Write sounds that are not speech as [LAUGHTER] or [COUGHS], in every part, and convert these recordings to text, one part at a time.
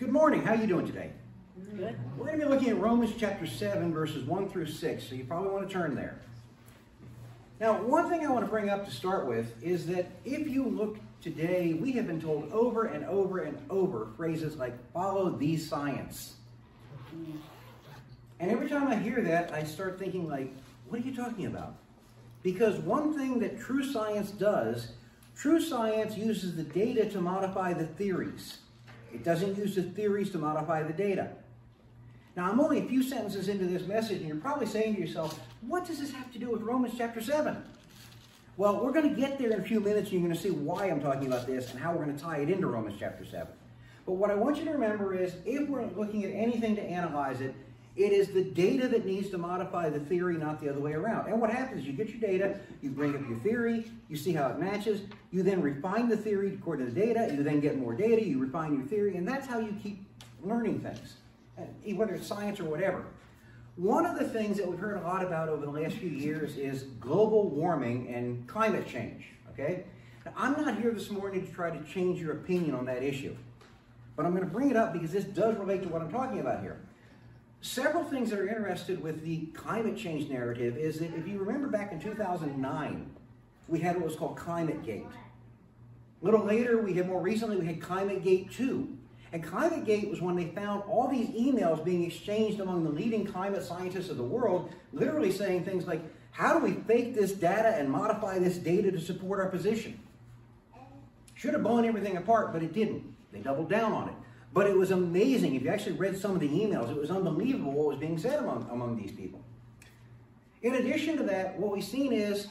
Good morning. How are you doing today? Good. We're going to be looking at Romans chapter 7, verses 1 through 6, so you probably want to turn there. Now, one thing I want to bring up to start with is that if you look today, we have been told over and over and over phrases like follow the science. And every time I hear that, I start thinking like, what are you talking about? Because one thing that true science does, true science uses the data to modify the theories. It doesn't use the theories to modify the data. Now, I'm only a few sentences into this message, and you're probably saying to yourself, what does this have to do with Romans chapter 7? Well, we're going to get there in a few minutes, and you're going to see why I'm talking about this and how we're going to tie it into Romans chapter 7. But what I want you to remember is, if we're looking at anything to analyze it, it is the data that needs to modify the theory, not the other way around. And what happens you get your data, you bring up your theory, you see how it matches, you then refine the theory according to the data, you then get more data, you refine your theory, and that's how you keep learning things, eh, whether it's science or whatever. One of the things that we've heard a lot about over the last few years is global warming and climate change, okay? Now, I'm not here this morning to try to change your opinion on that issue, but I'm going to bring it up because this does relate to what I'm talking about here. Several things that are interested with the climate change narrative is that if you remember back in 2009, we had what was called Climate Gate. A little later, we had more recently, we had Climate Gate 2. And Climate Gate was when they found all these emails being exchanged among the leading climate scientists of the world, literally saying things like, how do we fake this data and modify this data to support our position? Should have blown everything apart, but it didn't. They doubled down on it. But it was amazing. If you actually read some of the emails, it was unbelievable what was being said among, among these people. In addition to that, what we've seen is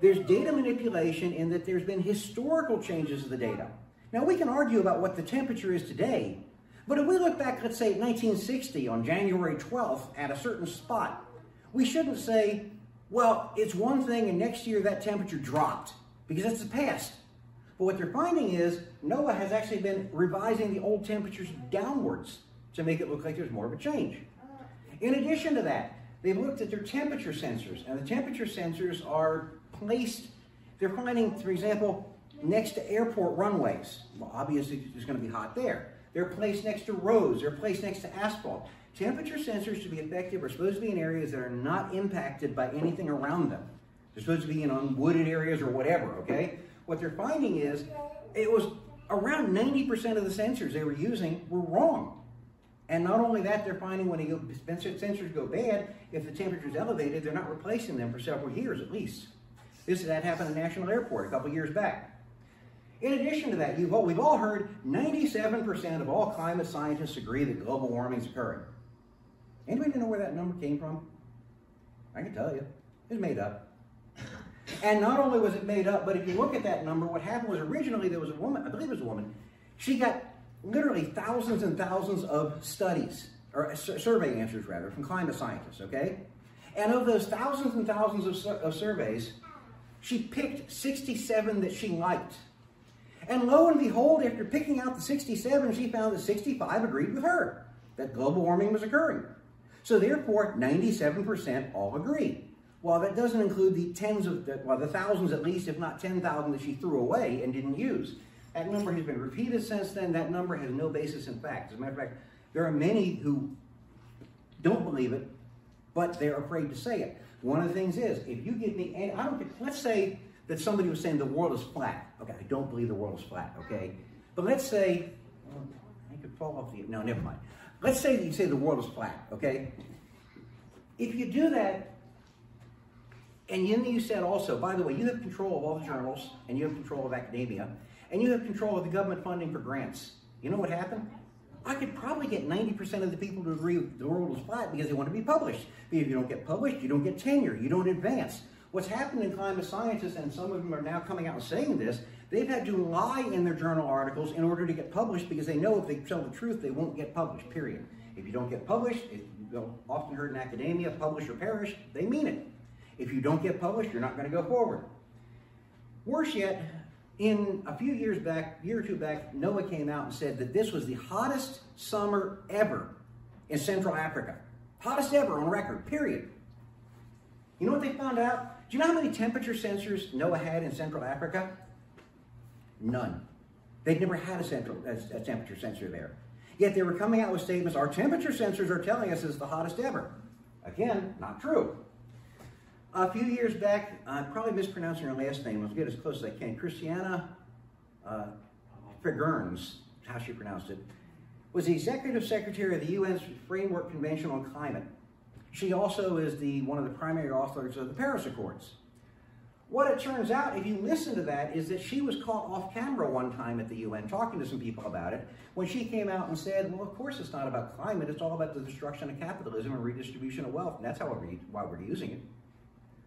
there's data manipulation in that there's been historical changes of the data. Now, we can argue about what the temperature is today, but if we look back, let's say 1960 on January 12th at a certain spot, we shouldn't say, well, it's one thing and next year that temperature dropped because that's the past. But what they're finding is NOAA has actually been revising the old temperatures downwards to make it look like there's more of a change. In addition to that, they've looked at their temperature sensors, and the temperature sensors are placed, they're finding, for example, next to airport runways. Well, obviously, it's going to be hot there. They're placed next to roads, they're placed next to asphalt. Temperature sensors to be effective are supposed to be in areas that are not impacted by anything around them. They're supposed to be in unwooded areas or whatever, okay? What they're finding is it was around 90% of the sensors they were using were wrong. And not only that, they're finding when they go, sensors go bad, if the temperature is elevated, they're not replacing them for several years at least. This that happened at National Airport a couple years back. In addition to that, all, we've all heard 97% of all climate scientists agree that global warming is occurring. Anybody know where that number came from? I can tell you. It's made up. And not only was it made up, but if you look at that number, what happened was originally there was a woman, I believe it was a woman, she got literally thousands and thousands of studies, or survey answers rather, from climate scientists, okay? And of those thousands and thousands of, sur of surveys, she picked 67 that she liked. And lo and behold, after picking out the 67, she found that 65 agreed with her that global warming was occurring. So therefore, 97% all agreed. Well, that doesn't include the tens of, the, well, the thousands at least, if not 10,000 that she threw away and didn't use. That number has been repeated since then. That number has no basis in fact. As a matter of fact, there are many who don't believe it, but they're afraid to say it. One of the things is, if you give me, and I don't, let's say that somebody was saying the world is flat. Okay, I don't believe the world is flat, okay? But let's say, well, I could fall off the, no, never mind. Let's say that you say the world is flat, okay? If you do that, and then you said also, by the way, you have control of all the journals, and you have control of academia, and you have control of the government funding for grants. You know what happened? I could probably get 90% of the people to agree the world is flat because they want to be published. Because if you don't get published, you don't get tenure, you don't advance. What's happened in climate scientists, and some of them are now coming out and saying this, they've had to lie in their journal articles in order to get published because they know if they tell the truth, they won't get published, period. If you don't get published, you often heard in academia, publish or perish, they mean it. If you don't get published, you're not going to go forward. Worse yet, in a few years back, year or two back, NOAA came out and said that this was the hottest summer ever in Central Africa. Hottest ever on record, period. You know what they found out? Do you know how many temperature sensors NOAA had in Central Africa? None. They'd never had a, central, a, a temperature sensor there. Yet they were coming out with statements, our temperature sensors are telling us it's the hottest ever. Again, not true. A few years back, I'm probably mispronouncing her last name. I'll get as close as I can. Christiana uh, how she pronounced it, was the executive secretary of the UN's Framework Convention on Climate. She also is the one of the primary authors of the Paris Accords. What it turns out, if you listen to that, is that she was caught off camera one time at the UN talking to some people about it when she came out and said, well, of course it's not about climate, it's all about the destruction of capitalism and redistribution of wealth, and that's how we're, why we're using it.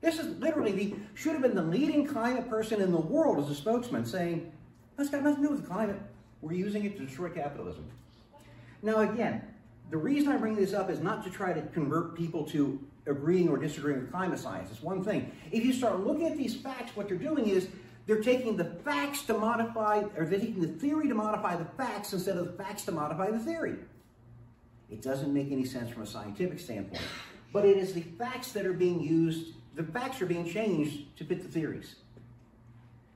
This is literally the, should have been the leading climate person in the world as a spokesman saying, that's got nothing to do with the climate. We're using it to destroy capitalism. Now again, the reason I bring this up is not to try to convert people to agreeing or disagreeing with climate science. It's one thing. If you start looking at these facts, what they're doing is they're taking the facts to modify, or they're taking the theory to modify the facts instead of the facts to modify the theory. It doesn't make any sense from a scientific standpoint. But it is the facts that are being used, the facts are being changed to fit the theories.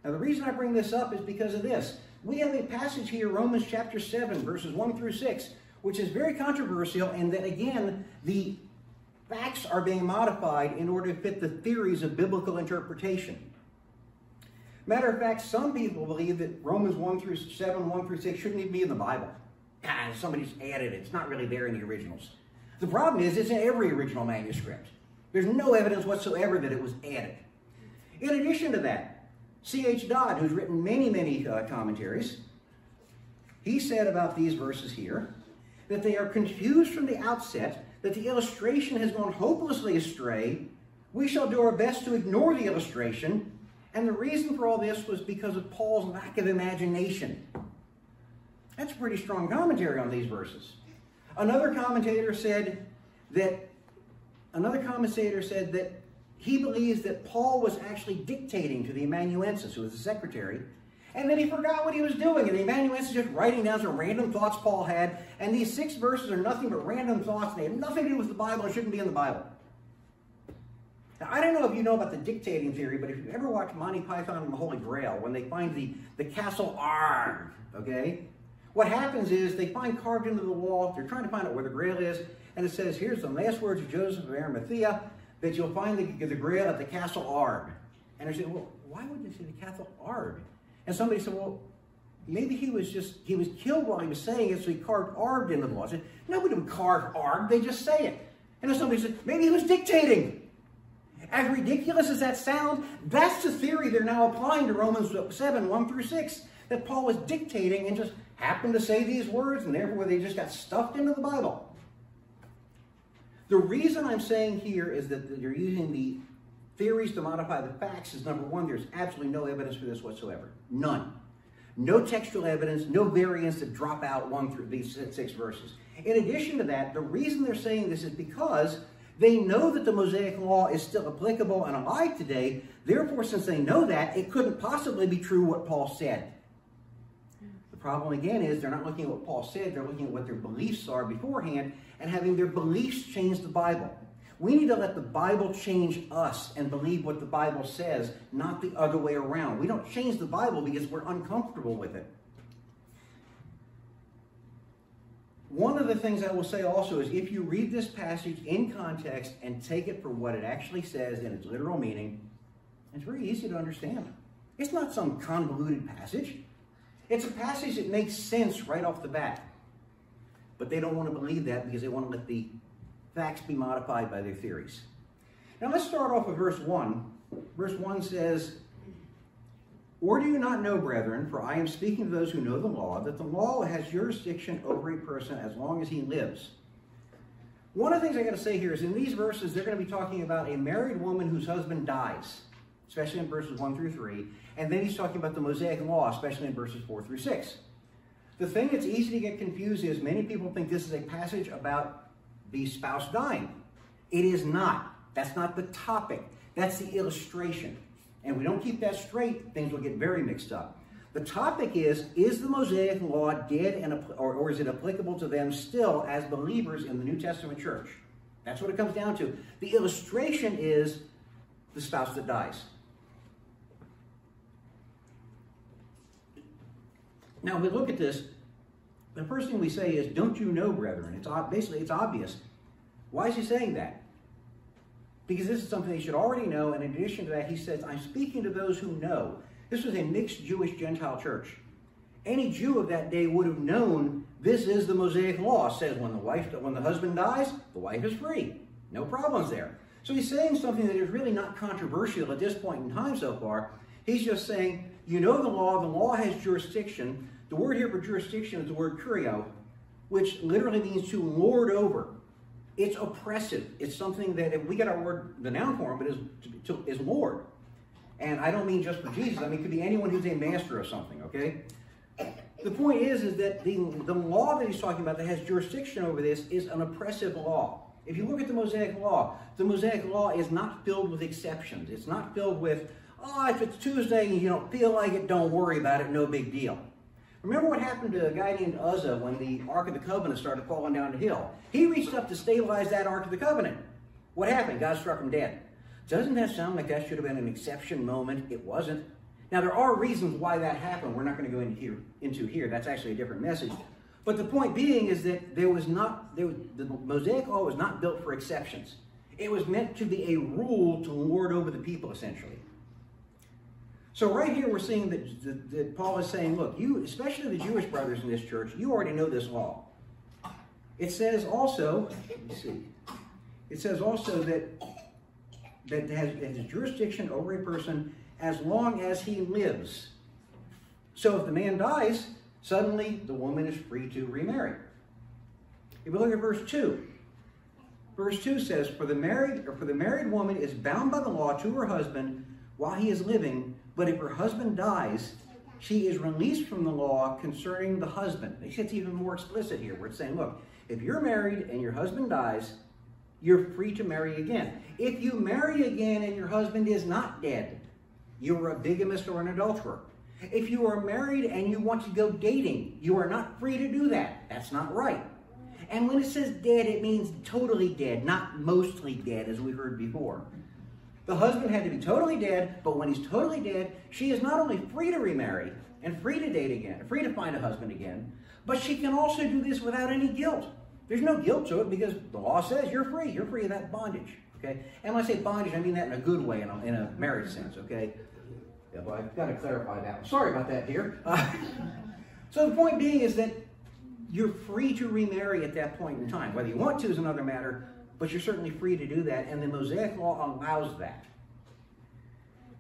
Now the reason I bring this up is because of this. We have a passage here, Romans chapter 7, verses 1 through 6, which is very controversial and that again, the Facts are being modified in order to fit the theories of biblical interpretation. Matter of fact, some people believe that Romans 1 through 7, 1 through 6 shouldn't even be in the Bible. Ah, somebody's added it. It's not really there in the originals. The problem is it's in every original manuscript. There's no evidence whatsoever that it was added. In addition to that, C.H. Dodd, who's written many, many uh, commentaries, he said about these verses here that they are confused from the outset that the illustration has gone hopelessly astray, we shall do our best to ignore the illustration. And the reason for all this was because of Paul's lack of imagination. That's a pretty strong commentary on these verses. Another commentator said that another commentator said that he believes that Paul was actually dictating to the amanuensis, who was the secretary, and then he forgot what he was doing. And the amanuensis just writing down some random thoughts Paul had. And these six verses are nothing but random thoughts. And they have nothing to do with the Bible. It shouldn't be in the Bible. Now, I don't know if you know about the dictating theory, but if you ever watch Monty Python and the Holy Grail, when they find the, the castle Arg, okay? What happens is they find carved into the wall, they're trying to find out where the grail is, and it says, here's the last words of Joseph of Arimathea, that you'll find the, the grail at the castle Arg. And they say, well, why would they say the castle Arg? And somebody said, well, maybe he was just, he was killed while he was saying it, so he carved Arg into the law. I said, nobody would carve Arg, they just say it. And then somebody said, maybe he was dictating. As ridiculous as that sounds, that's the theory they're now applying to Romans 7, 1 through 6, that Paul was dictating and just happened to say these words, and therefore they just got stuffed into the Bible. The reason I'm saying here is that you're using the theories to modify the facts is number one, there's absolutely no evidence for this whatsoever. None. No textual evidence, no variants that drop out one through these six verses. In addition to that, the reason they're saying this is because they know that the Mosaic Law is still applicable and alive today. Therefore, since they know that, it couldn't possibly be true what Paul said. The problem again is they're not looking at what Paul said, they're looking at what their beliefs are beforehand and having their beliefs change the Bible. We need to let the Bible change us and believe what the Bible says, not the other way around. We don't change the Bible because we're uncomfortable with it. One of the things I will say also is if you read this passage in context and take it for what it actually says in its literal meaning, it's very easy to understand. It's not some convoluted passage. It's a passage that makes sense right off the bat. But they don't want to believe that because they want to let the facts be modified by their theories. Now let's start off with verse 1. Verse 1 says, Or do you not know, brethren, for I am speaking to those who know the law, that the law has jurisdiction over a person as long as he lives. One of the things I got to say here is in these verses, they're going to be talking about a married woman whose husband dies, especially in verses 1 through 3. And then he's talking about the Mosaic law, especially in verses 4 through 6. The thing that's easy to get confused is many people think this is a passage about the spouse dying. It is not. That's not the topic. That's the illustration. And we don't keep that straight, things will get very mixed up. The topic is, is the Mosaic Law dead and, or, or is it applicable to them still as believers in the New Testament church? That's what it comes down to. The illustration is the spouse that dies. Now, we look at this, the first thing we say is, don't you know, brethren? It's basically, it's obvious. Why is he saying that? Because this is something they should already know, and in addition to that, he says, I'm speaking to those who know. This was a mixed Jewish-Gentile church. Any Jew of that day would have known this is the Mosaic law. It says when the wife, when the husband dies, the wife is free. No problems there. So he's saying something that is really not controversial at this point in time so far. He's just saying, you know the law, the law has jurisdiction. The word here for jurisdiction is the word kurieuo, which literally means to lord over. It's oppressive. It's something that, if we get our word, the noun form, but is, to, is lord. And I don't mean just for Jesus. I mean, it could be anyone who's a master of something, okay? The point is, is that the, the law that he's talking about that has jurisdiction over this is an oppressive law. If you look at the Mosaic Law, the Mosaic Law is not filled with exceptions. It's not filled with, oh, if it's Tuesday and you don't feel like it, don't worry about it, no big deal. Remember what happened to a guy named Uzzah when the Ark of the Covenant started falling down the hill? He reached up to stabilize that Ark of the Covenant. What happened? God struck him dead. Doesn't that sound like that should have been an exception moment? It wasn't. Now, there are reasons why that happened. We're not going to go into here. Into here. That's actually a different message. But the point being is that there was not, there the Mosaic Law was not built for exceptions. It was meant to be a rule to lord over the people, essentially. So right here we're seeing that, that, that, Paul is saying, look, you, especially the Jewish brothers in this church, you already know this law. It says also, let me see, it says also that that has, has jurisdiction over a person as long as he lives. So if the man dies, Suddenly, the woman is free to remarry. If we look at verse 2, verse 2 says, For the married or for the married woman is bound by the law to her husband while he is living, but if her husband dies, she is released from the law concerning the husband. It gets even more explicit here, where it's saying, look, if you're married and your husband dies, you're free to marry again. If you marry again and your husband is not dead, you're a bigamist or an adulterer. If you are married and you want to go dating, you are not free to do that. That's not right. And when it says dead, it means totally dead, not mostly dead, as we heard before. The husband had to be totally dead, but when he's totally dead, she is not only free to remarry and free to date again, free to find a husband again, but she can also do this without any guilt. There's no guilt to it because the law says you're free. You're free of that bondage. Okay? And when I say bondage, I mean that in a good way, in a, in a marriage sense. Okay? Yeah, but I've got to clarify that. Sorry about that, dear. Uh, [LAUGHS] so the point being is that you're free to remarry at that point in time. Whether you want to is another matter, but you're certainly free to do that, and the Mosaic Law allows that.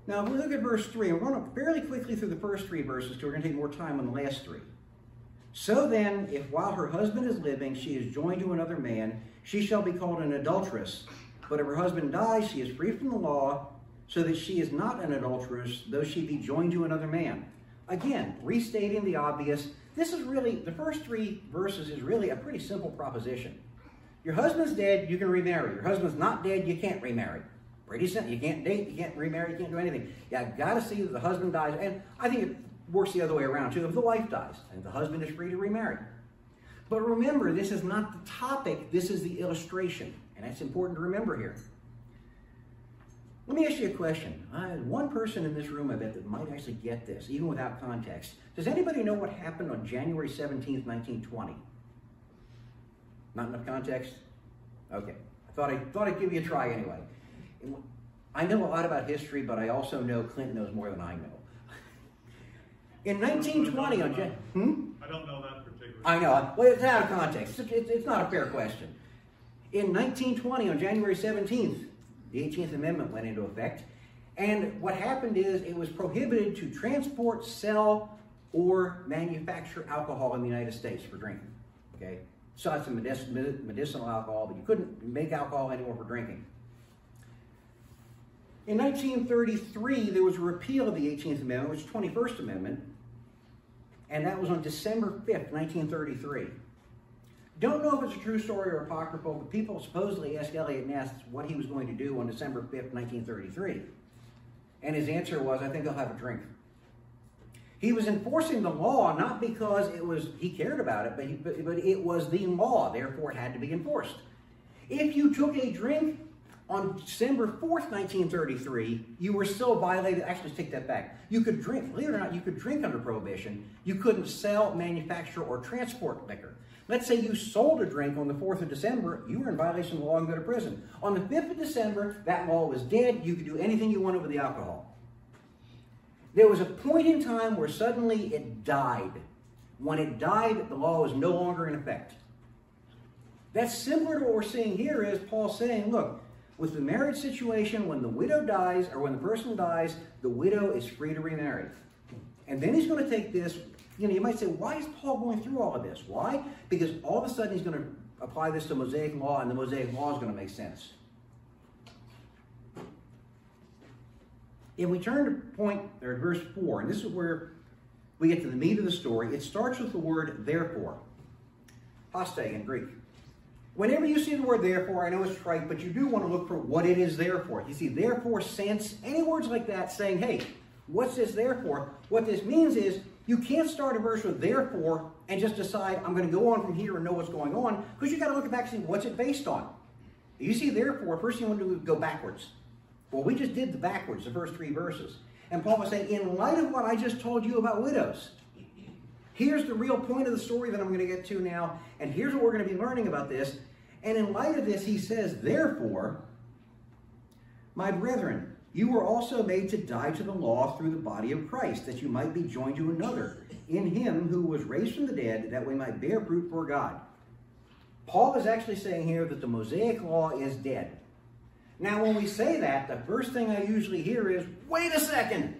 Now, if we look at verse 3, I'm going to fairly quickly through the first three verses because we're going to take more time on the last three. So then, if while her husband is living, she is joined to another man, she shall be called an adulteress. But if her husband dies, she is free from the law, so that she is not an adulteress, though she be joined to another man. Again, restating the obvious, this is really, the first three verses is really a pretty simple proposition. Your husband's dead, you can remarry. Your husband's not dead, you can't remarry. Pretty simple. You can't date, you can't remarry, you can't do anything. You got to see that the husband dies. And I think it works the other way around too. If the wife dies and the husband is free to remarry. But remember, this is not the topic, this is the illustration. And that's important to remember here. Let me ask you a question. I one person in this room, I bet, that might actually get this, even without context. Does anybody know what happened on January 17th, 1920? Not enough context? Okay. I thought, I thought I'd give you a try anyway. I know a lot about history, but I also know Clinton knows more than I know. In 1920, on Jan- hmm? I don't know that particular. I know. Well, it's out of context. It's, it's, it's not a fair question. In 1920, on January 17th, the 18th Amendment went into effect. And what happened is it was prohibited to transport, sell, or manufacture alcohol in the United States for drinking. Okay? So it's a medicinal alcohol, but you couldn't make alcohol anymore for drinking. In 1933, there was a repeal of the 18th Amendment, which is the 21st Amendment, and that was on December 5th, 1933. Don't know if it's a true story or apocryphal, but people supposedly asked Eliot Ness what he was going to do on December 5th, 1933. And his answer was, I think I'll have a drink. He was enforcing the law not because it was he cared about it, but, he, but, but it was the law, therefore it had to be enforced. If you took a drink, On December 4th, 1933, you were still violated. Actually, take that back. You could drink, believe it or not, you could drink under prohibition. You couldn't sell, manufacture, or transport liquor. Let's say you sold a drink on the 4th of December, you were in violation of the law and go to prison. On the 5th of December, that law was dead. You could do anything you wanted with the alcohol. There was a point in time where suddenly it died. When it died, the law was no longer in effect. That's similar to what we're seeing here is Paul saying, look, with the marriage situation, when the widow dies or when the person dies, the widow is free to remarry. And then he's going to take this, you know, you might say, why is Paul going through all of this? Why? Because all of a sudden he's going to apply this to Mosaic law and the Mosaic law is going to make sense. If we turn to point, or verse 4, and this is where we get to the meat of the story, it starts with the word therefore. Hoste in Greek. Whenever you see the word therefore, I know it's trite, but you do want to look for what it is there for. You see therefore, since, any words like that saying, hey, what's this there for? What this means is you can't start a verse with therefore and just decide I'm going to go on from here and know what's going on because you got to look back and see what's it based on. You see therefore, first you want to do is go backwards. Well, we just did the backwards, the first three verses. And Paul was saying, in light of what I just told you about widows, Here's the real point of the story that I'm going to get to now, and here's what we're going to be learning about this. And in light of this, he says, Therefore, my brethren, you were also made to die to the law through the body of Christ, that you might be joined to another, in him who was raised from the dead, that we might bear fruit for God. Paul is actually saying here that the Mosaic law is dead. Now, when we say that, the first thing I usually hear is, wait a second.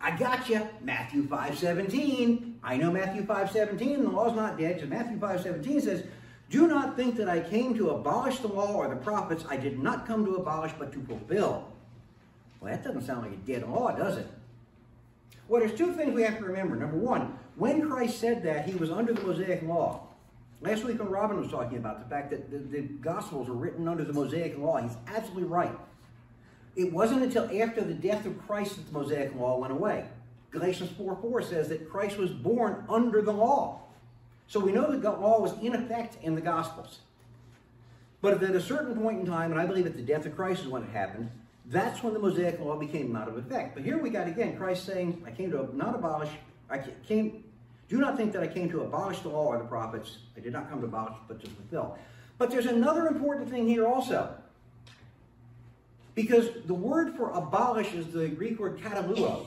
I got you. Matthew 5.17. I know Matthew 5.17, the law's not dead. So Matthew 5.17 says, Do not think that I came to abolish the law or the prophets. I did not come to abolish, but to fulfill. Well, that doesn't sound like a dead law, does it? Well, there's two things we have to remember. Number one, when Christ said that, he was under the Mosaic law. Last week when Robin was talking about the fact that the, the Gospels were written under the Mosaic law, he's absolutely right. It wasn't until after the death of Christ that the Mosaic law went away. Galatians 4 4 says that Christ was born under the law. So we know the law was in effect in the Gospels. But at a certain point in time, and I believe at the death of Christ is when it happened, that's when the Mosaic law became out of effect. But here we got again Christ saying, I came to not abolish, I came, do not think that I came to abolish the law or the prophets. I did not come to abolish, but to fulfill. But there's another important thing here also. Because the word for abolish is the Greek word kataluo.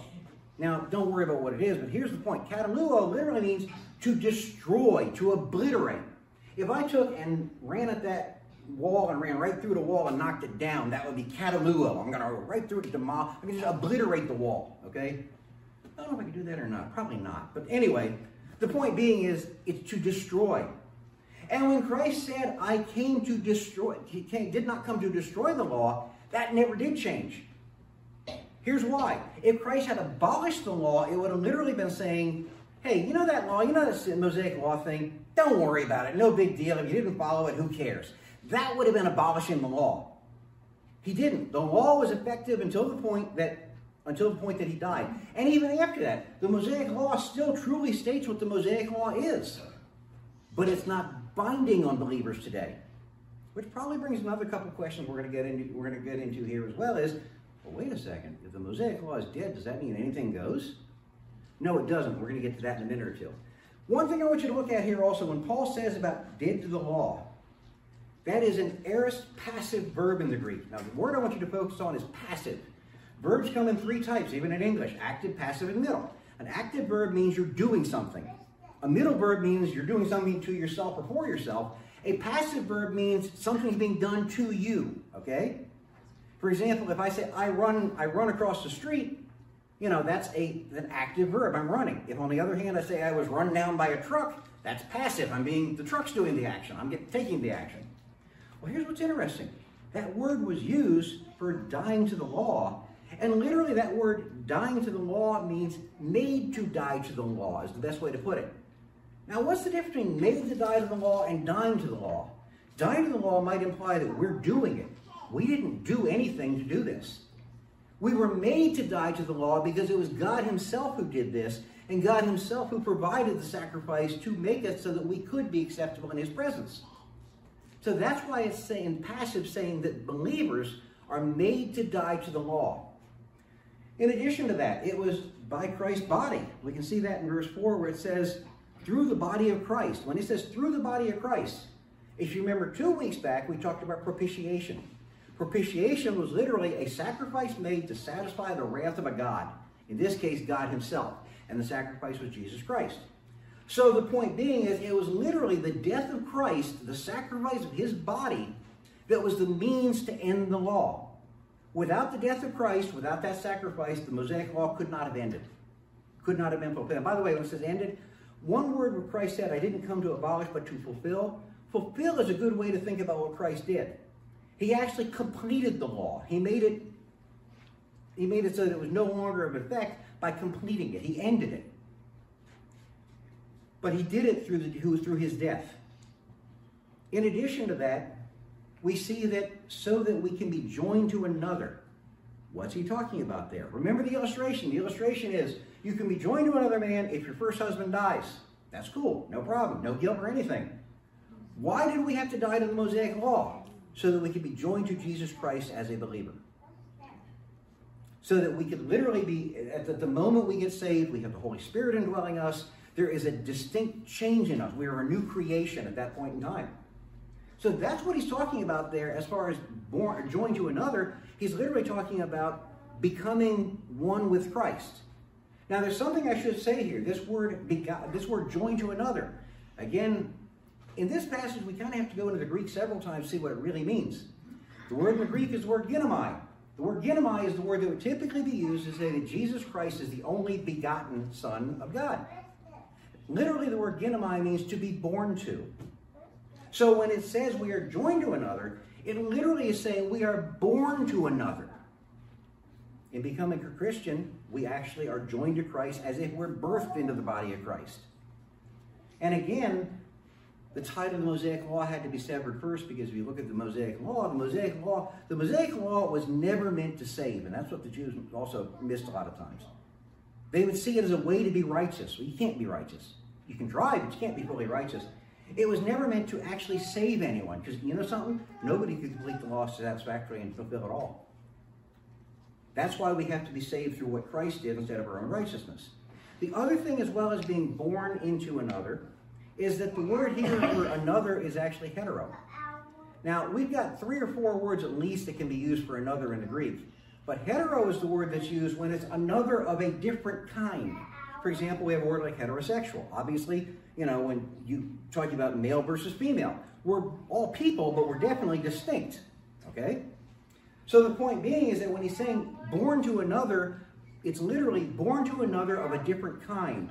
Now, don't worry about what it is, but here's the point. Kataluo literally means to destroy, to obliterate. If I took and ran at that wall and ran right through the wall and knocked it down, that would be kataluo. I'm going to go right through it, demolish. I can just obliterate the wall, okay? I don't know if I can do that or not. Probably not. But anyway, the point being is it's to destroy. And when Christ said, I came to destroy, he came, did not come to destroy the law, that never did change. Here's why. If Christ had abolished the law, it would have literally been saying, hey, you know that law, you know that Mosaic law thing? Don't worry about it. No big deal. If you didn't follow it, who cares? That would have been abolishing the law. He didn't. The law was effective until the point that until the point that he died. And even after that, the Mosaic law still truly states what the Mosaic law is. But it's not binding on believers today. Which probably brings another couple questions we're going to get into. We're going to get into here as well. Is well, wait a second. If the Mosaic Law is dead, does that mean anything goes? No, it doesn't. We're going to get to that in a minute or two. One thing I want you to look at here also, when Paul says about dead to the law, that is an aorist passive verb in the Greek. Now, the word I want you to focus on is passive. Verbs come in three types, even in English active, passive, and middle. An active verb means you're doing something. A middle verb means you're doing something to yourself or for yourself. A passive verb means something's being done to you, okay? For example, if I say I run, I run across the street, you know, that's a, an active verb, I'm running. If on the other hand I say I was run down by a truck, that's passive. I'm being, the truck's doing the action. I'm get, taking the action. Well, here's what's interesting. That word was used for dying to the law, and literally that word dying to the law means made to die to the law is the best way to put it. Now, what's the difference between made to die to the law and dying to the law? Dying to the law might imply that we're doing it. We didn't do anything to do this. We were made to die to the law because it was God Himself who did this, and God Himself who provided the sacrifice to make us so that we could be acceptable in His presence. So that's why it's saying passive, saying that believers are made to die to the law. In addition to that, it was by Christ's body. We can see that in verse 4 where it says, through the body of Christ. When it says through the body of Christ, if you remember two weeks back, we talked about propitiation. Propitiation was literally a sacrifice made to satisfy the wrath of a God. In this case, God himself. And the sacrifice was Jesus Christ. So the point being is it was literally the death of Christ, the sacrifice of his body, that was the means to end the law. Without the death of Christ, without that sacrifice, the Mosaic law could not have ended. Could not have been fulfilled. By the way, when it says ended, one word where Christ said, I didn't come to abolish, but to fulfill. Fulfill is a good way to think about what Christ did. He actually completed the law. He made it, he made it so that it was no longer of effect by completing it. He ended it. But he did it through, the, through his death. In addition to that, we see that so that we can be joined to another. What's he talking about there? Remember the illustration. The illustration is you can be joined to another man if your first husband dies. That's cool. No problem. No guilt or anything. Why did we have to die to the Mosaic law? So that we could be joined to Jesus Christ as a believer. So that we could literally be, at the moment we get saved, we have the Holy Spirit indwelling us. There is a distinct change in us. We are a new creation at that point in time. So that's what he's talking about there as far as born, joined to another. He's literally talking about becoming one with Christ. Now, there's something I should say here. This word, begot, this word joined to another. Again, in this passage, we kind of have to go into the Greek several times to see what it really means. The word in the Greek is the word ginomai. The word ginomai is the word that would typically be used to say that Jesus Christ is the only begotten Son of God. Literally, the word ginomai means to be born to. So when it says we are joined to another, it literally is saying we are born to another. In becoming a Christian, we actually are joined to Christ as if we're birthed into the body of Christ. And again, the title of the Mosaic Law had to be severed first because if you look at the Mosaic Law, the Mosaic Law, the Mosaic Law was never meant to save, and that's what the Jews also missed a lot of times. They would see it as a way to be righteous. Well, you can't be righteous. You can try, but you can't be fully righteous. It was never meant to actually save anyone, because you know something? Nobody could complete the law satisfactorily and fulfill it all. That's why we have to be saved through what Christ did instead of our own righteousness. The other thing, as well as being born into another, is that the word here for [COUGHS] another is actually hetero. Now, we've got three or four words at least that can be used for another in the Greek. But hetero is the word that's used when it's another of a different kind. For example, we have a word like heterosexual. Obviously, you know, when you talk about male versus female, we're all people, but we're definitely distinct. Okay? So the point being is that when he's saying born to another, it's literally born to another of a different kind.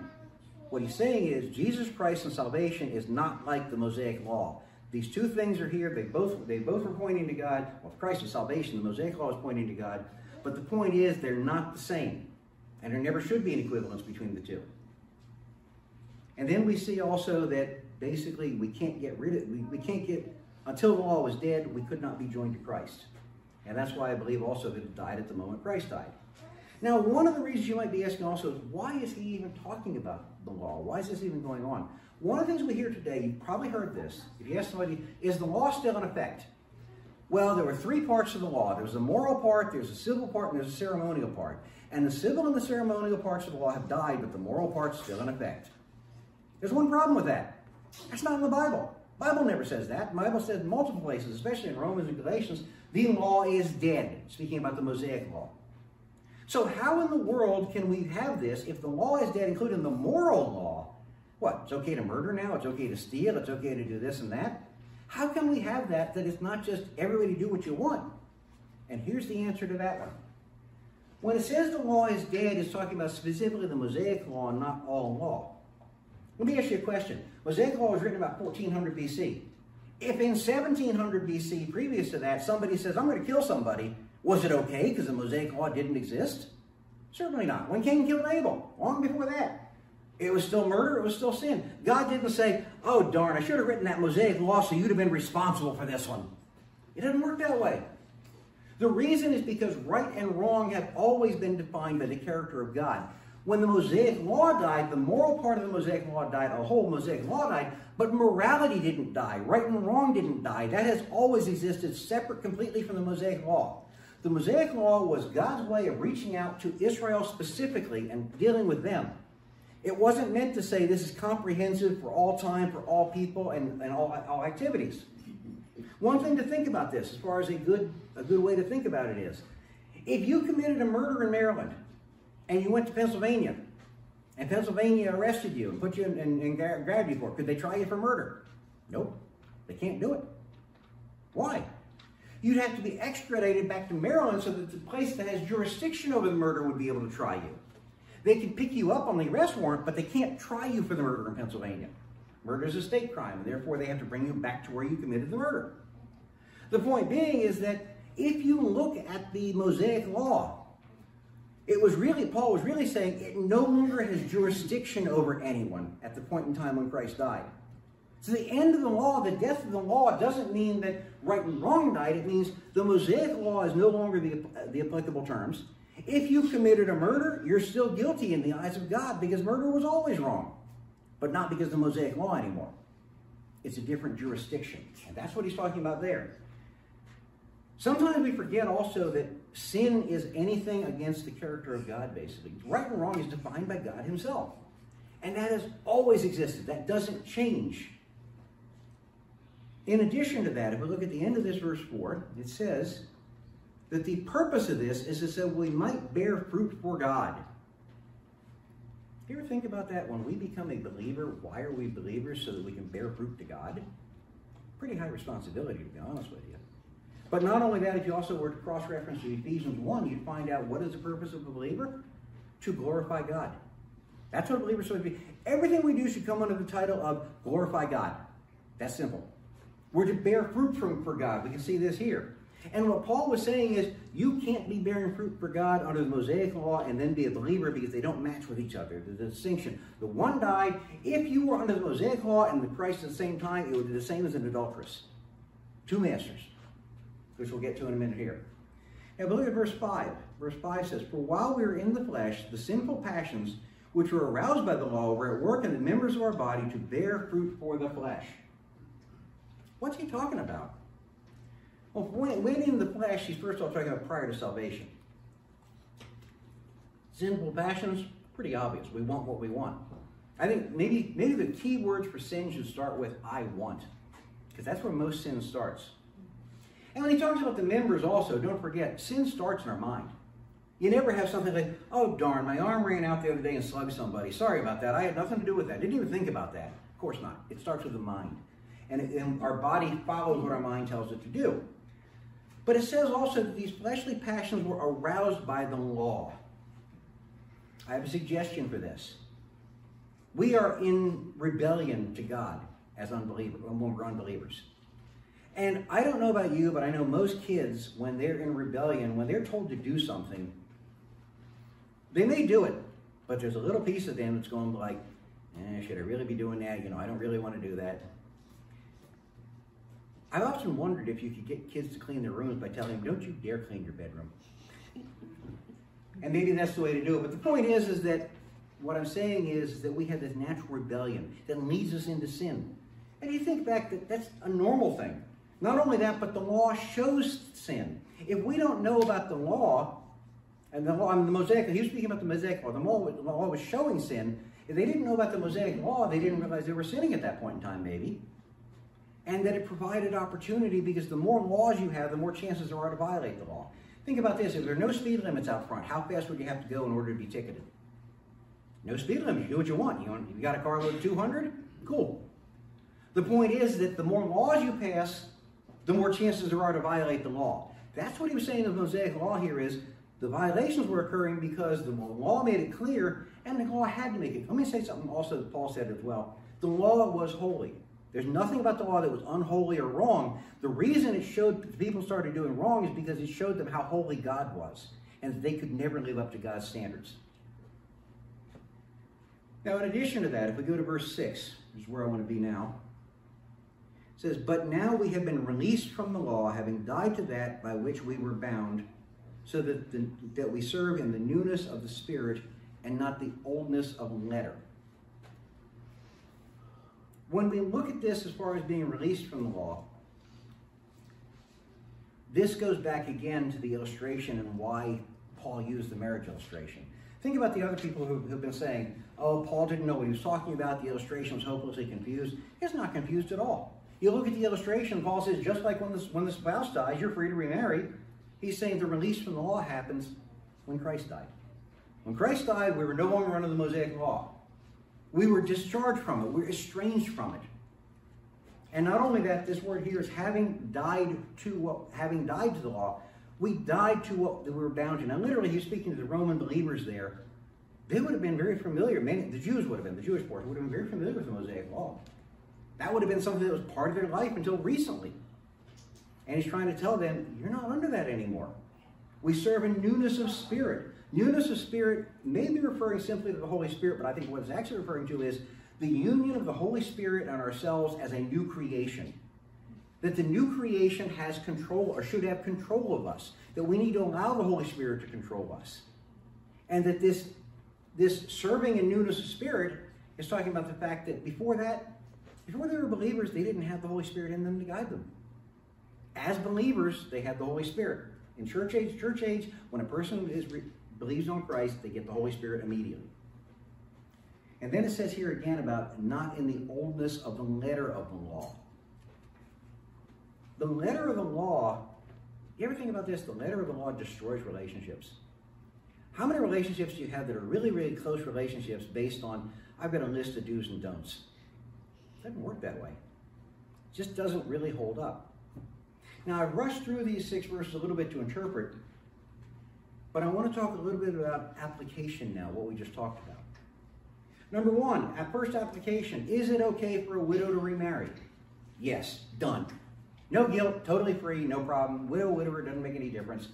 What he's saying is Jesus Christ and salvation is not like the Mosaic law. These two things are here. They both they both are pointing to God. Well, Christ and salvation, the Mosaic law is pointing to God. But the point is they're not the same. And there never should be an equivalence between the two. And then we see also that basically we can't get rid of we, we can't get until the law was dead, we could not be joined to Christ. And that's why I believe also that it died at the moment Christ died. Now, one of the reasons you might be asking also is why is he even talking about the law? Why is this even going on? One of the things we hear today, you've probably heard this, if you ask somebody, is the law still in effect? Well, there were three parts of the law. There was a moral part, there's a civil part, and there's a ceremonial part. And the civil and the ceremonial parts of the law have died, but the moral part's still in effect. There's one problem with that. That's not in the Bible. The Bible never says that. The Bible says in multiple places, especially in Romans and Galatians, the law is dead, speaking about the Mosaic law. So how in the world can we have this if the law is dead, including the moral law? What, it's okay to murder now? It's okay to steal? It's okay to do this and that? How can we have that, that it's not just everybody do what you want? And here's the answer to that one. When it says the law is dead, it's talking about specifically the Mosaic law, not all law. Let me ask you a question. Mosaic law was written about 1400 BC. If in 1700 BC, previous to that, somebody says, I'm going to kill somebody, was it okay because the Mosaic law didn't exist? Certainly not. When Cain killed Abel, long before that, it was still murder, it was still sin. God didn't say, oh darn, I should have written that Mosaic law so you'd have been responsible for this one. It doesn't work that way. The reason is because right and wrong have always been defined by the character of God. When the Mosaic Law died, the moral part of the Mosaic Law died, the whole Mosaic Law died, but morality didn't die. Right and wrong didn't die. That has always existed separate completely from the Mosaic Law. The Mosaic Law was God's way of reaching out to Israel specifically and dealing with them. It wasn't meant to say this is comprehensive for all time, for all people, and, and all, all activities. One thing to think about this, as far as a good, a good way to think about it is, if you committed a murder in Maryland, and you went to Pennsylvania, and Pennsylvania arrested you and put you in, and, and grabbed you for could they try you for murder? Nope. They can't do it. Why? You'd have to be extradited back to Maryland so that the place that has jurisdiction over the murder would be able to try you. They can pick you up on the arrest warrant, but they can't try you for the murder in Pennsylvania. Murder is a state crime, and therefore they have to bring you back to where you committed the murder. The point being is that if you look at the Mosaic Law, it was really, Paul was really saying it no longer has jurisdiction over anyone at the point in time when Christ died. So the end of the law, the death of the law, doesn't mean that right and wrong died. It means the Mosaic law is no longer the, the applicable terms. If you committed a murder, you're still guilty in the eyes of God because murder was always wrong, but not because of the Mosaic law anymore. It's a different jurisdiction. And that's what he's talking about there. Sometimes we forget also that sin is anything against the character of God, basically. Right and wrong is defined by God himself. And that has always existed. That doesn't change. In addition to that, if we look at the end of this verse 4, it says that the purpose of this is so we might bear fruit for God. You ever think about that? When we become a believer, why are we believers? So that we can bear fruit to God? Pretty high responsibility, to be honest with you. But not only that, if you also were to cross-reference Ephesians 1, you'd find out what is the purpose of a believer? To glorify God. That's what a believer should be. Everything we do should come under the title of glorify God. That's simple. We're to bear fruit for God. We can see this here. And what Paul was saying is, you can't be bearing fruit for God under the Mosaic law and then be a believer because they don't match with each other. The distinction. The one died. If you were under the Mosaic law and the Christ at the same time, it would be the same as an adulteress. Two masters which we'll get to in a minute here. Now, look at verse 5. Verse 5 says, For while we were in the flesh, the sinful passions which were aroused by the law were at work in the members of our body to bear fruit for the flesh. What's he talking about? Well, when, when in the flesh, he's first of all talking about prior to salvation. Sinful passions, pretty obvious. We want what we want. I think maybe maybe the key words for sin should start with I want. Because that's where most sin starts. And when he talks about the members also, don't forget, sin starts in our mind. You never have something like, oh darn, my arm ran out the other day and slugged somebody. Sorry about that. I had nothing to do with that. Didn't even think about that. Of course not. It starts with the mind. And, it, and our body follows what our mind tells it to do. But it says also that these fleshly passions were aroused by the law. I have a suggestion for this. We are in rebellion to God as unbelievers, when we're unbelievers. And I don't know about you, but I know most kids, when they're in rebellion, when they're told to do something, they may do it, but there's a little piece of them that's going like, eh, should I really be doing that? You know, I don't really want to do that. I've often wondered if you could get kids to clean their rooms by telling them, don't you dare clean your bedroom. and maybe that's the way to do it. But the point is, is that what I'm saying is that we have this natural rebellion that leads us into sin. And you think back that that's a normal thing. Not only that, but the law shows sin. If we don't know about the law, and the law, I mean, the Mosaic, he was speaking about the Mosaic law, the law, was showing sin. If they didn't know about the Mosaic law, they didn't realize they were sinning at that point in time, maybe. And that it provided opportunity because the more laws you have, the more chances there are to violate the law. Think about this. If there are no speed limits out front, how fast would you have to go in order to be ticketed? No speed limits. You do what you want. You, want, you got a car load of 200? Cool. The point is that the more laws you pass, the more chances there are to violate the law. That's what he was saying in the Mosaic law here is the violations were occurring because the law made it clear and the law had to make it. Let me say something also that Paul said as well. The law was holy. There's nothing about the law that was unholy or wrong. The reason it showed people started doing wrong is because it showed them how holy God was and that they could never live up to God's standards. Now, in addition to that, if we go to verse 6, which is where I want to be now, says, But now we have been released from the law, having died to that by which we were bound, so that, the, that we serve in the newness of the Spirit and not the oldness of letter. When we look at this as far as being released from the law, this goes back again to the illustration and why Paul used the marriage illustration. Think about the other people who, have been saying, oh, Paul didn't know what he was talking about, the illustration was hopelessly confused. He's not confused at all. You look at the illustration, Paul says, just like when, when the spouse dies, you're free to remarry. He's saying the release from the law happens when Christ died. When Christ died, we were no longer under the Mosaic law. We were discharged from it. We were estranged from it. And not only that, this word here is having died to what, having died to the law, we died to what we were bound to. Now, literally, he's speaking to the Roman believers there. They would have been very familiar. Many, the Jews would have been, the Jewish portion would have been very familiar with the Mosaic law. That would have been something that was part of their life until recently. And he's trying to tell them, you're not under that anymore. We serve in newness of spirit. Newness of spirit may be referring simply to the Holy Spirit, but I think what it's actually referring to is the union of the Holy Spirit and ourselves as a new creation. That the new creation has control or should have control of us. That we need to allow the Holy Spirit to control us. And that this, this serving in newness of spirit is talking about the fact that before that, before they were believers, they didn't have the Holy Spirit in them to guide them. As believers, they had the Holy Spirit. In church age, church age, when a person is believes on Christ, they get the Holy Spirit immediately. And then it says here again about not in the oldness of the letter of the law. The letter of the law, you ever think about this? The letter of the law destroys relationships. How many relationships do you have that are really, really close relationships based on, I've got a list of do's and don'ts? Doesn't work that way. It just doesn't really hold up. Now, I've rushed through these six verses a little bit to interpret, but I want to talk a little bit about application now, what we just talked about. Number one, at first application, is it okay for a widow to remarry? Yes, done. No guilt, totally free, no problem. Widow, widower, doesn't make any difference.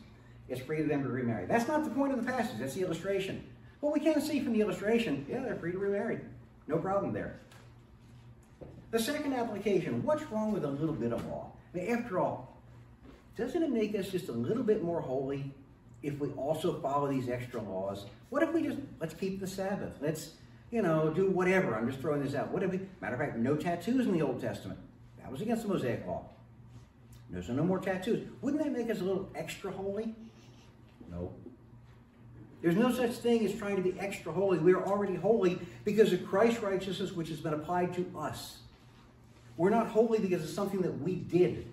It's free to them to remarry. That's not the point of the passage, that's the illustration. What we can see from the illustration, yeah, they're free to remarry. No problem there. The second application, what's wrong with a little bit of law? I mean, after all, doesn't it make us just a little bit more holy if we also follow these extra laws? What if we just, let's keep the Sabbath. Let's you know, do whatever. I'm just throwing this out. Whatever. Matter of fact, no tattoos in the Old Testament. That was against the Mosaic law. There's no more tattoos. Wouldn't that make us a little extra holy? No. There's no such thing as trying to be extra holy. We are already holy because of Christ's righteousness, which has been applied to us. We're not holy because it's something that we did.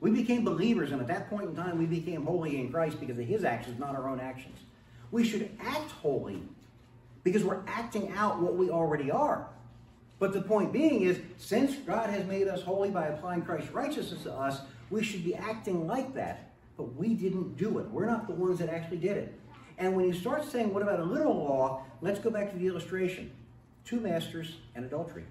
We became believers, and at that point in time, we became holy in Christ because of his actions, not our own actions. We should act holy because we're acting out what we already are. But the point being is, since God has made us holy by applying Christ's righteousness to us, we should be acting like that. But we didn't do it. We're not the ones that actually did it. And when you start saying, what about a literal law? Let's go back to the illustration. Two masters and adultery.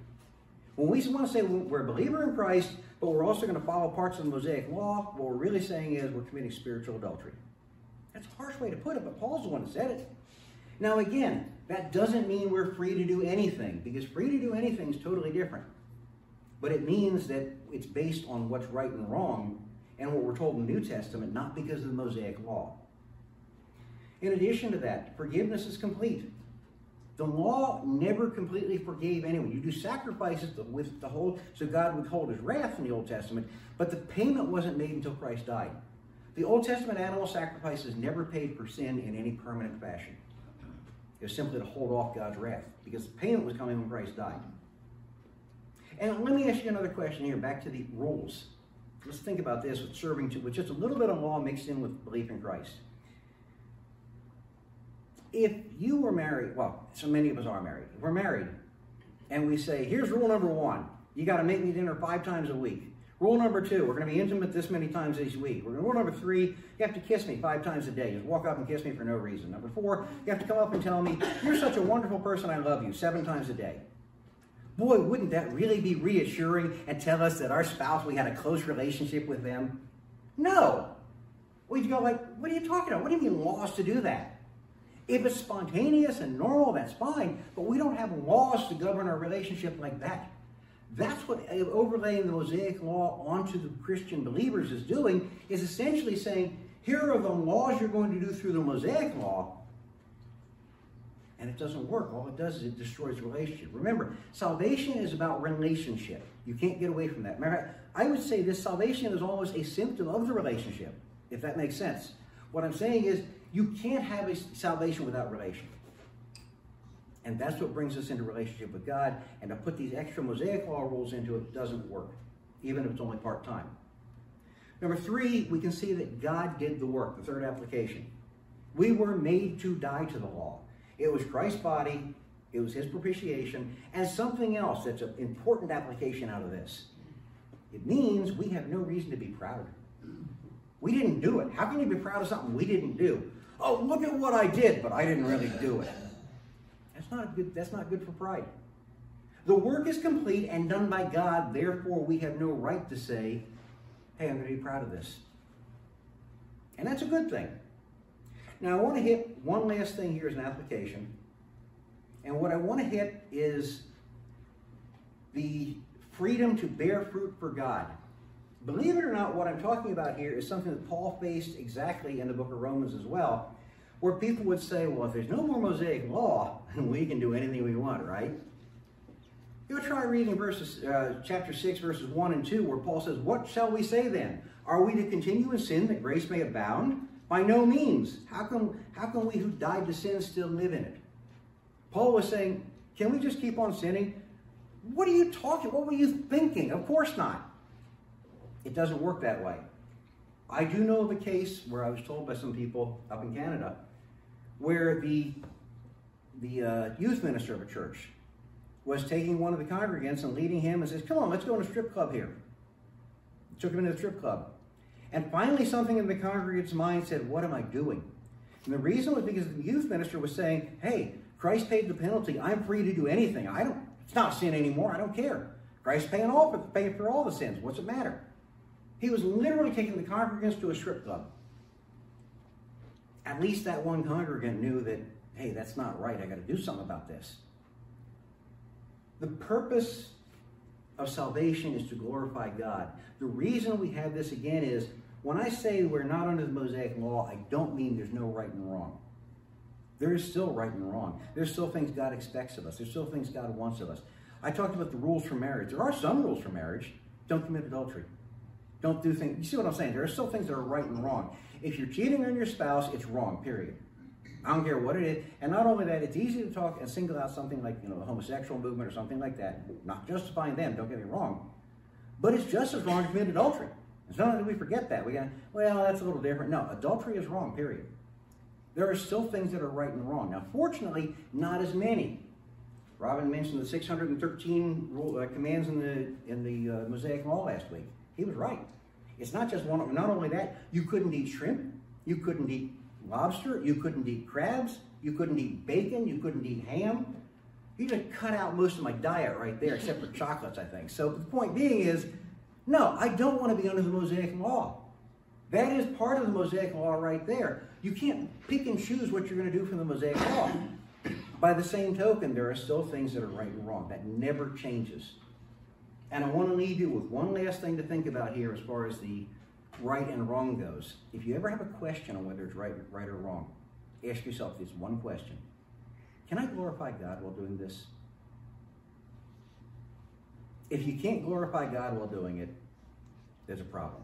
When we want to say we're a believer in Christ, but we're also going to follow parts of the Mosaic law, what we're really saying is we're committing spiritual adultery. That's a harsh way to put it, but Paul's the one that said it. Now again, that doesn't mean we're free to do anything, because free to do anything is totally different. But it means that it's based on what's right and wrong, and what we're told in the New Testament, not because of the Mosaic Law. In addition to that, forgiveness is complete. The law never completely forgave anyone. You do sacrifices with the whole, so God would hold his wrath in the Old Testament, but the payment wasn't made until Christ died. The Old Testament animal sacrifices never paid for sin in any permanent fashion. It was simply to hold off God's wrath because the payment was coming when Christ died. And let me ask you another question here, back to the rules. Let's think about this with serving to, with just a little bit of law mixed in with belief in Christ. If you were married, well, so many of us are married. If we're married, and we say, here's rule number one, you got to make me dinner five times a week. Rule number two, we're going to be intimate this many times each week. Rule number three, you have to kiss me five times a day. Just walk up and kiss me for no reason. Number four, you have to come up and tell me, you're such a wonderful person, I love you, seven times a day. Boy, wouldn't that really be reassuring and tell us that our spouse, we had a close relationship with them? No. We'd go like, what are you talking about? What do you mean laws to do that? If it's spontaneous and normal, that's fine, but we don't have laws to govern our relationship like that. That's what eh, overlaying the Mosaic law onto the Christian believers is doing, is essentially saying, here are the laws you're going to do through the Mosaic law, and it doesn't work. All it does is it destroys relationship. Remember, salvation is about relationship. You can't get away from that. Remember, I would say this salvation is almost a symptom of the relationship, if that makes sense. What I'm saying is you can't have a salvation without relation. And that's what brings us into relationship with God. And to put these extra Mosaic law rules into it doesn't work, even if it's only part time. Number three, we can see that God did the work, the third application. We were made to die to the law. It was Christ's body, it was his propitiation, and something else that's an important application out of this. It means we have no reason to be proud. We didn't do it. How can you be proud of something we didn't do? Oh, look at what I did, but I didn't really do it. That's not good, that's not good for pride. The work is complete and done by God, therefore we have no right to say, hey, I'm going to be proud of this. And that's a good thing. Now, I want to hit one last thing here as an application. And what I want to hit is the freedom to bear fruit for God. Believe it or not, what I'm talking about here is something that Paul faced exactly in the book of Romans as well, where people would say, well, if there's no more Mosaic law, [LAUGHS] we can do anything we want, right? You try reading verses, uh, chapter 6, verses 1 and 2, where Paul says, What shall we say then? Are we to continue in sin that grace may abound? By no means. How can, how can we who died to sin still live in it? Paul was saying, Can we just keep on sinning? What are you talking? What were you thinking? Of course not. It doesn't work that way. I do know of a case where I was told by some people up in Canada where the, the uh, youth minister of a church was taking one of the congregants and leading him and says, Come on, let's go to a strip club here. Took him into the strip club. And finally, something in the congregant's mind said, What am I doing? And the reason was because the youth minister was saying, Hey, Christ paid the penalty. I'm free to do anything. I don't, it's not sin anymore. I don't care. Christ paying all for, paying for all the sins. What's it matter? He was literally taking the congregants to a strip club. At least that one congregant knew that, hey, that's not right. I got to do something about this. The purpose of salvation is to glorify God. The reason we have this again is when I say we're not under the Mosaic law, I don't mean there's no right and wrong. There is still right and wrong. There's still things God expects of us. There's still things God wants of us. I talked about the rules for marriage. There are some rules for marriage. Don't commit adultery. Don't do things. You see what I'm saying? There are still things that are right and wrong. If you're cheating on your spouse, it's wrong, period. I don't care what it is. And not only that, it's easy to talk and single out something like, you know, the homosexual movement or something like that. Not justifying them, don't get me wrong. But it's just as wrong to commit adultery. It's not that we forget that. We go, well, that's a little different. No, adultery is wrong, period. There are still things that are right and wrong. Now, fortunately, not as many. Robin mentioned the 613 rule, uh, commands in the in the uh, Mosaic Law last week. He was right. It's not just one. Not only that, you couldn't eat shrimp, you couldn't eat lobster, you couldn't eat crabs, you couldn't eat bacon, you couldn't eat ham. You just cut out most of my diet right there, except for chocolates, I think. So the point being is, no, I don't want to be under the Mosaic Law. That is part of the Mosaic Law right there. You can't pick and choose what you're going to do from the Mosaic Law. By the same token, there are still things that are right and wrong. That never changes. And I want to leave you with one last thing to think about here as far as the right and wrong goes. If you ever have a question on whether it's right, right or wrong, ask yourself this one question. Can I glorify God while doing this? If you can't glorify God while doing it, there's a problem.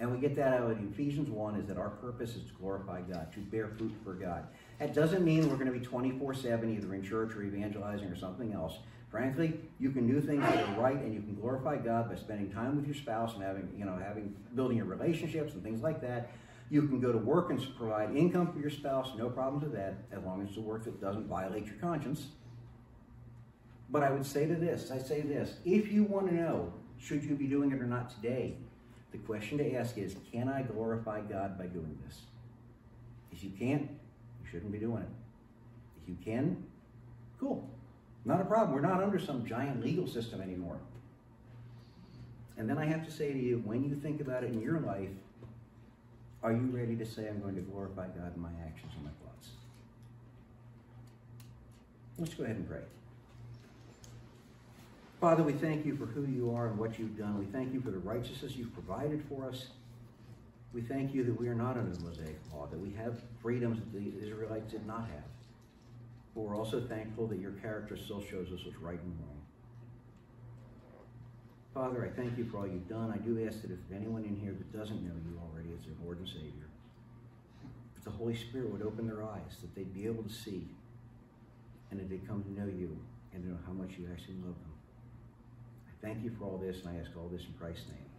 And we get that out of Ephesians 1 is that our purpose is to glorify God, to bear fruit for God. That doesn't mean we're going to be 24 7 either in church or evangelizing or something else. Frankly, you can do things that are right and you can glorify God by spending time with your spouse and having, you know, having building your relationships and things like that. You can go to work and provide income for your spouse, no problems with that, as long as it's a work that doesn't violate your conscience. But I would say to this, I say this, if you want to know, should you be doing it or not today, the question to ask is, can I glorify God by doing this? If you can't, you shouldn't be doing it. If you can, cool. Not a problem. We're not under some giant legal system anymore. And then I have to say to you, when you think about it in your life, are you ready to say, I'm going to glorify God in my actions and my thoughts? Let's go ahead and pray. Father, we thank you for who you are and what you've done. We thank you for the righteousness you've provided for us. We thank you that we are not under the Mosaic law, that we have freedoms that the Israelites did not have. But we're also thankful that your character still shows us what's right and wrong. Father, I thank you for all you've done. I do ask that if anyone in here that doesn't know you already as their Lord and Savior, that the Holy Spirit would open their eyes, that they'd be able to see, and that they'd come to know you and to know how much you actually love them. I thank you for all this, and I ask all this in Christ's name.